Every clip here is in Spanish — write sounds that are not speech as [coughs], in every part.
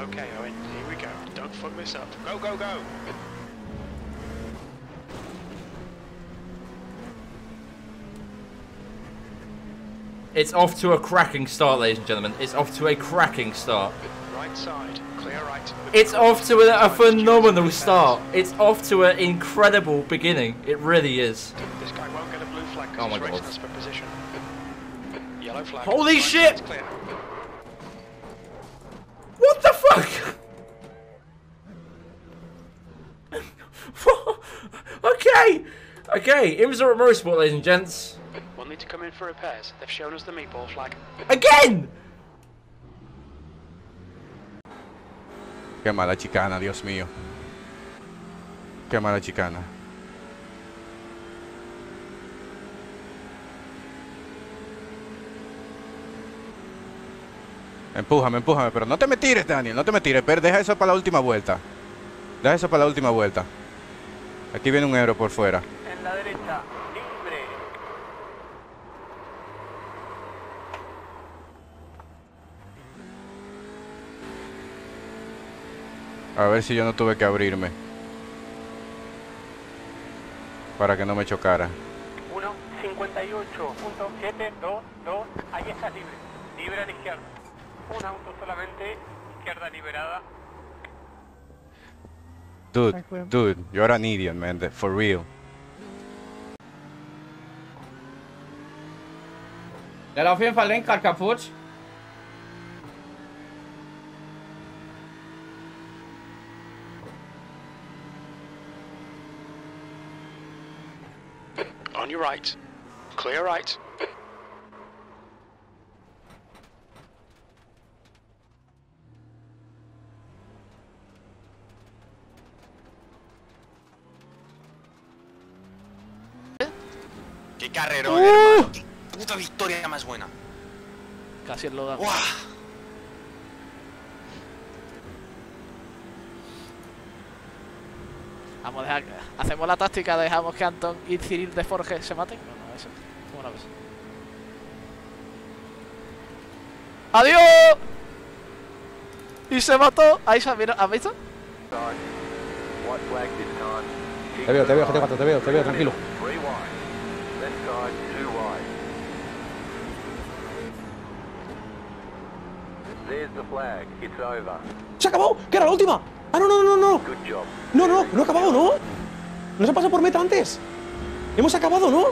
Okay, Owen, here we go. Don't fuck this up. Go, go, go! It's off to a cracking start, ladies and gentlemen. It's off to a cracking start. Right side, clear right. It's off to a, a phenomenal start. It's off to an incredible beginning. It really is. This guy won't get a blue flag Oh my God. position. Yellow flag. Holy Right shit! clear. What the fuck? [laughs] okay. Okay, it was a motorsport, ladies and gents. We'll need to come in for repairs. They've shown us the meatball flag. Again! Qué mala chicana, Dios mío. Qué mala chicana. Empújame, empújame, pero no te me tires, Daniel, no te me tires, pero deja eso para la última vuelta. Deja eso para la última vuelta. Aquí viene un euro por fuera. En la derecha, libre. A ver si yo no tuve que abrirme. Para que no me chocara. 1, 58.722. Ahí está libre. Libre a la izquierda. Un auto solamente. Izquierda liberada. Dude, dude, you're an idiot, man, for real. Der er auf jeden Fall Lenkrad kaputt. On your right. Clear right. ¡Qué carrerón, hermano! ¡Qué puta victoria más buena! Casi lo da. ¡Buah! Vamos a dejar, hacemos la táctica, dejamos que Anton y Cyril de Forge se maten. No, no, eso. ¿Cómo la ves? ¡Adiós! Y se mató. Ahí se ¿has visto? Te veo, te veo, GT4, te veo, te veo, tranquilo. ¡Se acabó! ¡Que era la última! ¡Ah, no, no, no, no! No, no, no ha acabado, ¿no? ¿Nos ha pasado por meta antes? Hemos acabado, ¿no?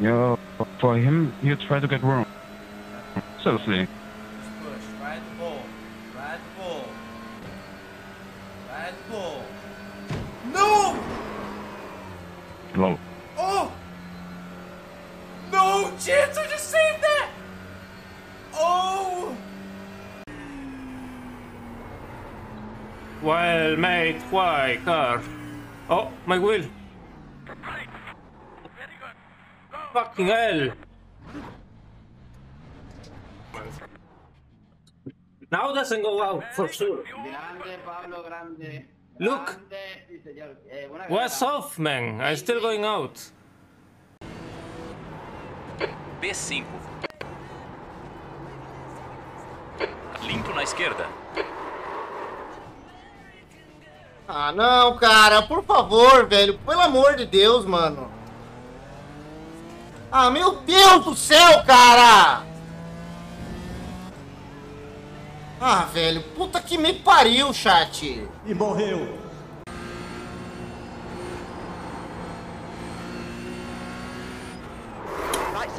Yeah, for him, you try to get wrong. Seriously. Ride chance! I just saved that! Oh! Well, mate, why, car? Oh, my wheel. very good Fucking hell. Now doesn't go out, for sure. Grande, Pablo, grande. Look. What's off, man? I'm still going out. P5. Limpo na esquerda. Ah, não, cara, por favor, velho. Pelo amor de Deus, mano. Ah, meu Deus do céu, cara! Ah, velho, puta que me pariu, chat. E morreu.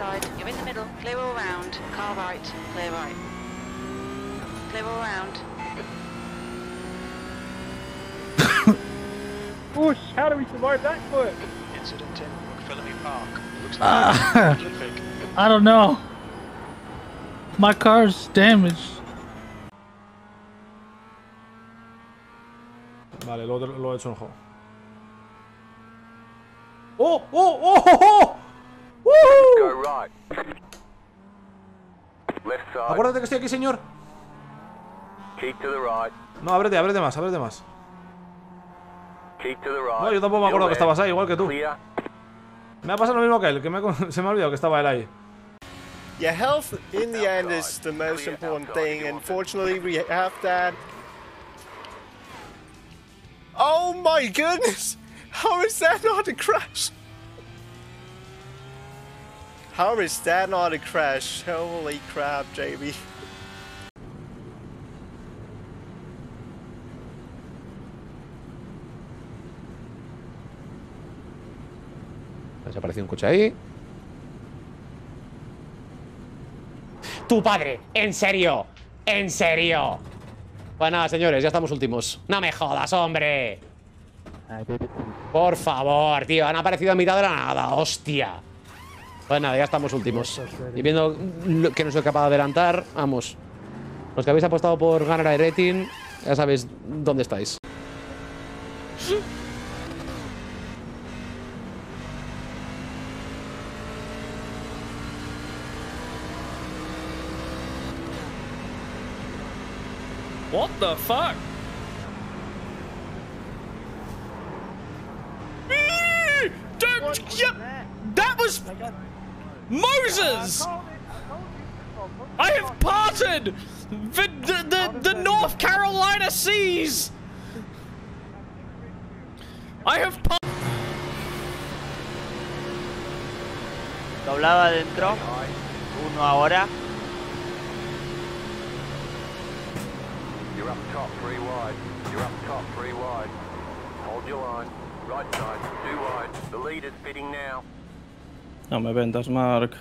Side, you're in the middle, clear all round. Car right, clear right. Clear all round. [coughs] Push! How do we survive that foot? Incident in McPhillamy Park. Looks like Ah. Ludwig. [laughs] I don't know. My car's damaged. Vale, lo, lo he hecho en juego. ¡Oh! ¡Oh! ¡Oh! ¡Oh! ¡Oh! Right. Left side. Acuérdate que estoy aquí, señor. Keep to the right. No, ábrete, ábrete más, ábrete más. Keep to the right. No, yo tampoco me acuerdo que estabas ahí, igual que tú. Me ha pasado lo mismo que él, que me ha- [laughs] se me ha olvidado que estaba él ahí. Your health, in the end, is the most important thing, and fortunately, we have that. Oh my goodness! How is that not a crash? How is that not a crash? Holy crap, JB. Desapareció un coche ahí. ¡Tu padre! ¿En serio? ¿En serio? Pues nada, señores, ya estamos últimos. ¡No me jodas, hombre! Por favor, tío, han aparecido a mitad de la nada, hostia. Pues nada, ya estamos últimos. Y viendo lo que no soy capaz de adelantar, vamos. Los que habéis apostado por ganar a Eretin, ya sabéis dónde estáis. What the fuck? Don't. That Moses. I have parted the the, the, the North Carolina seas. I have parted. Doblado adentro. Uno ahora. You're up top, three wide. You're up top, three wide. Hold your line. Right side, two wide. The lead is fitting now. No me vendas, Mark.